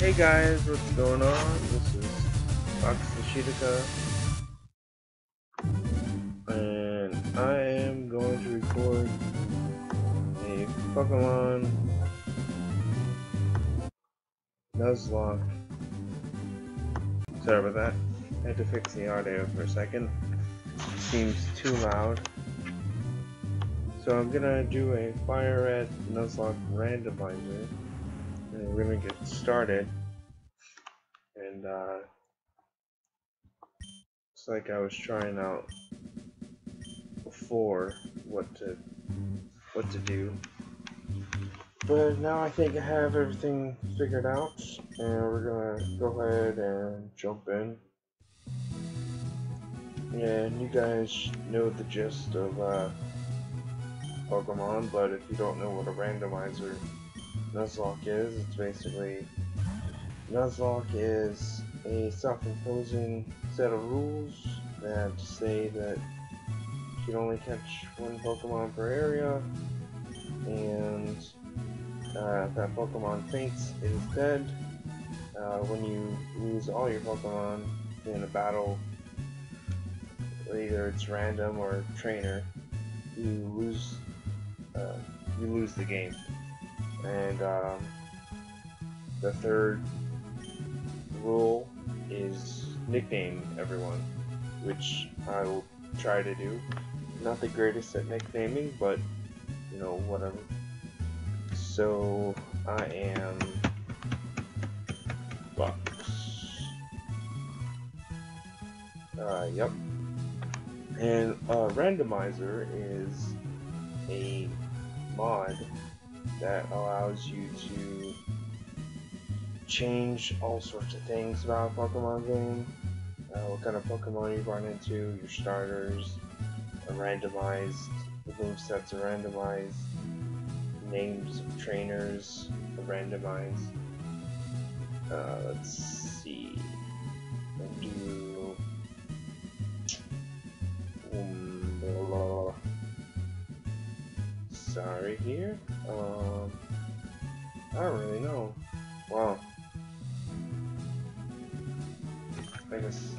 Hey guys, what's going on? This is Fox. And I am going to record a Pokemon Nuzlocke. Sorry about that. I had to fix the audio for a second. It seems too loud. So I'm gonna do a Fire Red Nuzlocke randomizer. And we're gonna get started. And uh it's like I was trying out before what to what to do. But now I think I have everything figured out and we're gonna go ahead and jump in. And you guys know the gist of uh Pokemon, but if you don't know what a randomizer Nuzlocke is, it's basically Nuzlocke is a self-imposing set of rules that say that you can only catch one Pokemon per area, and uh, if that Pokemon faints, it is dead. Uh, when you lose all your Pokemon in a battle, either it's random or trainer, you lose uh, you lose the game. And um, the third rule is nickname everyone, which I will try to do. Not the greatest at nicknaming, but you know, whatever. So I am Bucks. Uh, yep. And uh, randomizer is a mod that allows you to change all sorts of things about a Pokemon game. Uh, what kind of Pokemon you run into, your starters, randomized, the movesets are randomized, names of trainers are randomized. Uh, let's see. Do. Um, sorry here. Um, I don't really know. Wow. I guess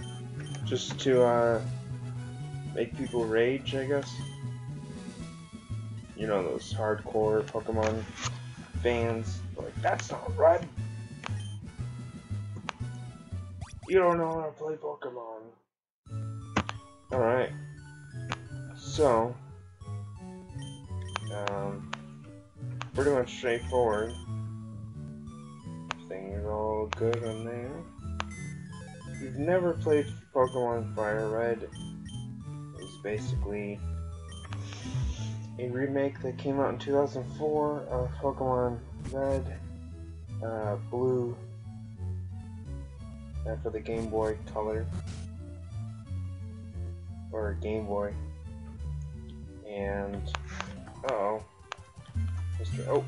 just to uh, make people rage, I guess. You know those hardcore Pokemon fans, like that's not right. You don't know how to play Pokemon. Alright. So, um, pretty much straightforward. Things all good on there. If you've never played Pokemon Fire Red, it's basically a remake that came out in 2004 of Pokemon Red, uh, Blue, and for the Game Boy Color, or Game Boy, and uh oh. Mr. Oak.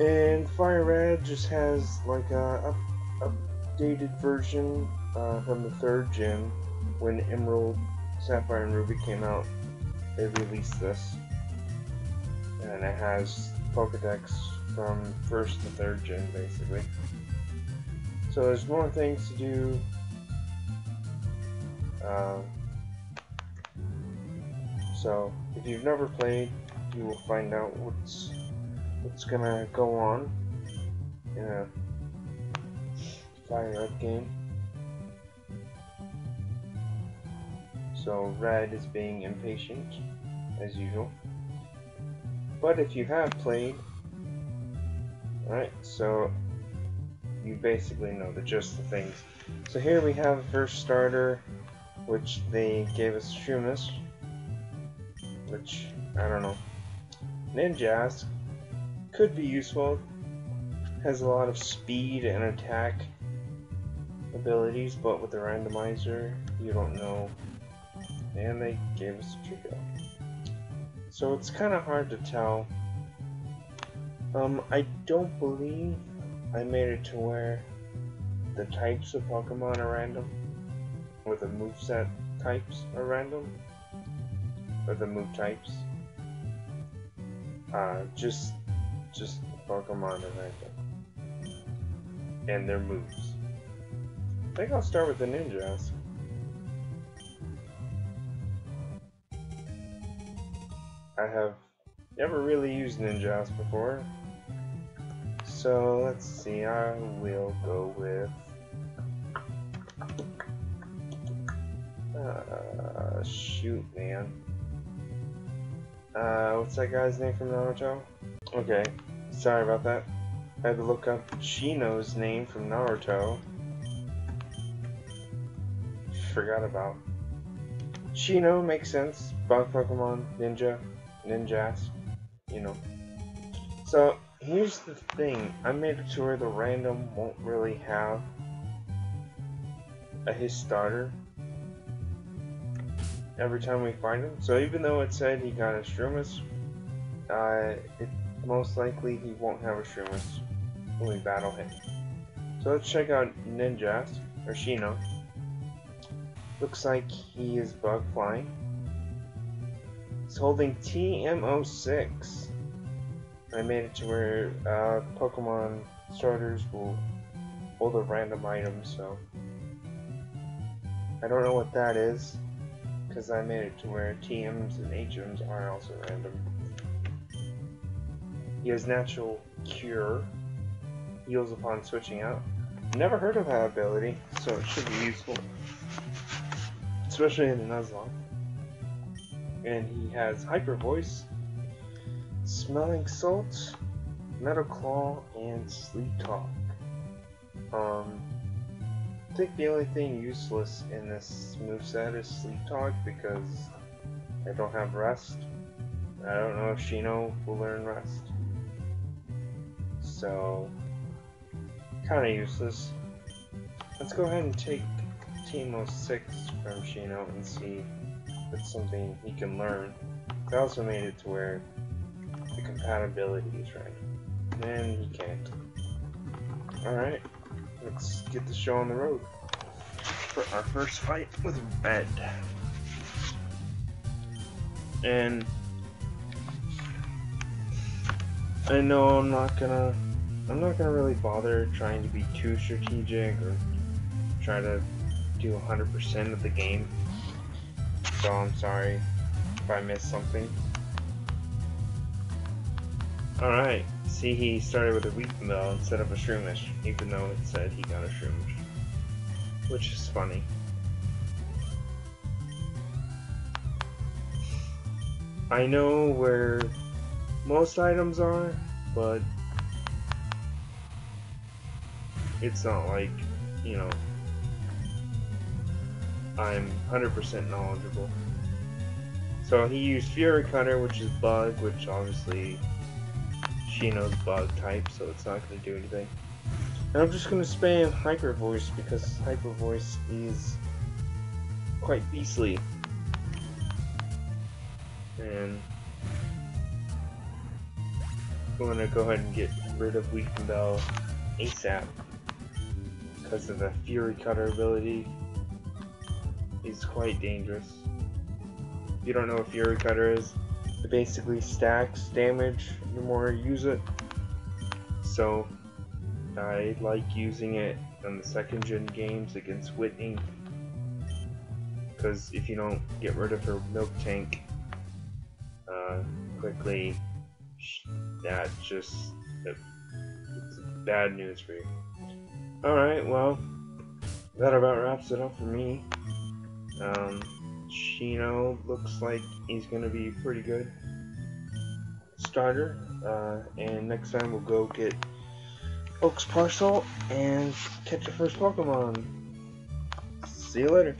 And Fire Red just has like a up, updated version uh, from the third gen. When Emerald, Sapphire, and Ruby came out, they released this. And it has Pokedex from first to third gen, basically. So there's more things to do. Uh, so if you've never played, you will find out what's what's gonna go on in a fire up game. So Red is being impatient, as usual. But if you have played, alright, so you basically know the gist of things. So here we have first starter, which they gave us Shunas, which, I don't know. Ninjask could be useful, has a lot of speed and attack abilities, but with the randomizer, you don't know. And they gave us a Treecko. So it's kind of hard to tell. Um, I don't believe I made it to where the types of Pokemon are random, or the moveset types are random or the move types. Uh, just, just Pokemon and random. and their moves. I think I'll start with the Ninjask. I have never really used Ninjask before. So let's see, I will go with uh, shoot man. Uh, what's that guy's name from Naruto? Okay, sorry about that. I had to look up Shino's name from Naruto. Forgot about. Shino makes sense. Bug Pokemon, Ninja, Ninjas, you know. So, here's the thing. I made it to where the random won't really have a his starter every time we find him. So even though it said he got a Shroomish, uh, it most likely he won't have a Shroomish when we battle him. So let's check out Ninjask, or Shino. Looks like he is bug flying. He's holding TM06. I made it to where uh, Pokemon starters will hold a random item, so I don't know what that is because I made it to where TMs and HMs are also random. He has natural cure, heals upon switching out. Never heard of that ability, so it should be useful. Especially in the Nuzlocke. And he has Hyper Voice, Smelling Salt, Metal Claw, and Sleep Talk. Um, I think the only thing useless in this moveset is Sleep Talk because I don't have Rest. I don't know if Shino will learn Rest. So, kinda useless. Let's go ahead and take Team 06 from Shino and see if it's something he can learn. I also made it to where the compatibility is right. And he can't. Alright let's get the show on the road for our first fight with Red. And I know I'm not gonna I'm not gonna really bother trying to be too strategic or try to do 100% of the game. So I'm sorry if I missed something. Alright, see he started with a Weepinbell instead of a Shroomish, even though it said he got a Shroomish. Which is funny. I know where most items are, but it's not like, you know, I'm 100% knowledgeable. So he used Fury Cutter, which is Bug, which obviously Shino's bug type, so it's not going to do anything. And I'm just going to spam Hyper Voice because Hyper Voice is quite beastly. And I'm going to go ahead and get rid of Weepinbell ASAP because of the Fury Cutter ability. Is quite dangerous. If you don't know what Fury Cutter is, it basically stacks damage the more you use it. So I like using it on the second gen games against Whitney because if you don't get rid of her milk tank uh, quickly, that just it's bad news for you. Alright, well, that about wraps it up for me. Um, Shino looks like he's going to be pretty good starter. Uh, and next time we'll go get Oak's Parcel and catch the first Pokemon. See you later.